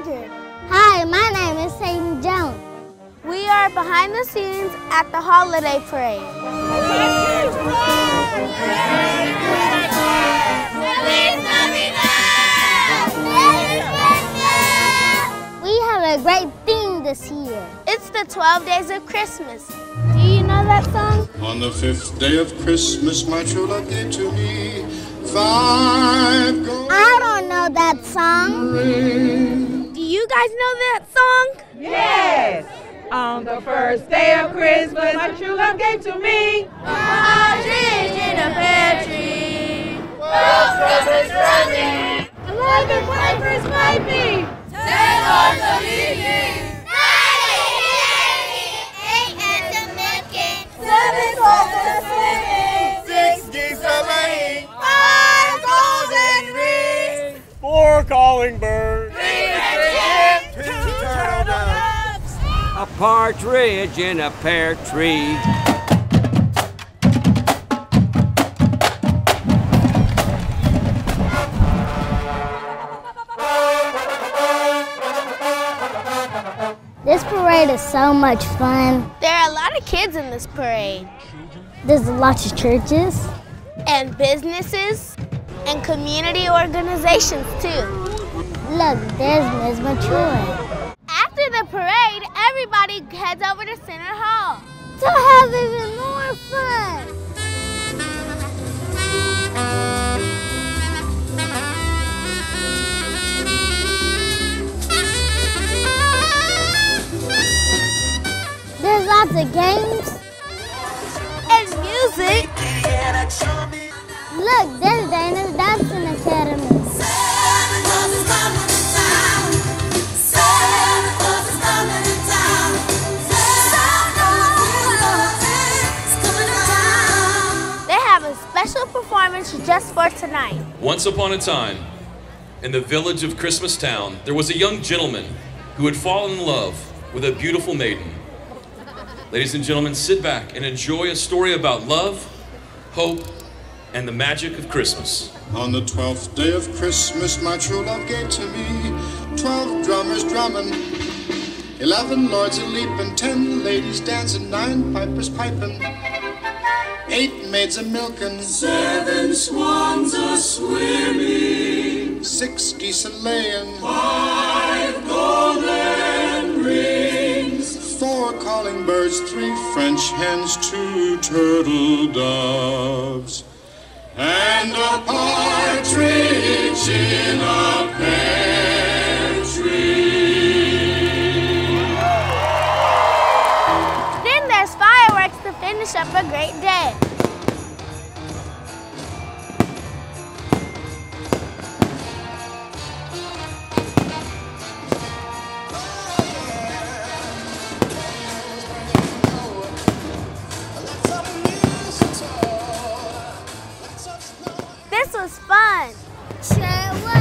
Skylar Hi, my name is Taiden Jones. We are behind the scenes at the holiday parade. We have a great theme this year. It's the 12 days of Christmas. Do you know that song? On the fifth day of Christmas, my true love gave to me five gold I don't know that song. rings. Do you guys know that song? Yes. On the first day of Christmas, my true love gave to me. Partridge in a pear tree. Christmas drumming. Eleven pipers piping. Ten horns a leaping. Seven swans a swimming. Six geese a laying, Five golden rings. Four calling birds. two turtle doves. A partridge in a pear tree. This parade is so much fun. There are a lot of kids in this parade, There's lots of churches. and businesses, and community organizations too. Look, there's Ms. Mature. After the parade, everybody heads over to City Hall. To have even more fun. There's lots of games. And music. Look, there's Dana's performance just for tonight. Once upon a time, in the village of Christmas Town, there was a young gentleman who had fallen in love with a beautiful maiden. Ladies and gentlemen, sit back and enjoy a story about love, hope, and the magic of Christmas. On the twelfth day of Christmas, my true love gave to me twelve drummers drumming, eleven lords a leaping, ten ladies dancing, nine pipers piping, eight maids a milking, seven swans a swimming, six geese a laying, five golden rings, four calling birds, three French hens, two turtle doves. And a partridge finish up a great day. This was fun.